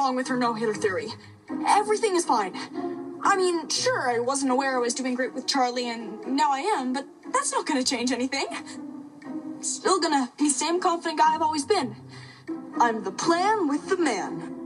wrong with her no hitter theory. Everything is fine. I mean, sure, I wasn't aware I was doing great with Charlie, and now I am, but that's not gonna change anything. Still gonna be the same confident guy I've always been. I'm the plan with the man.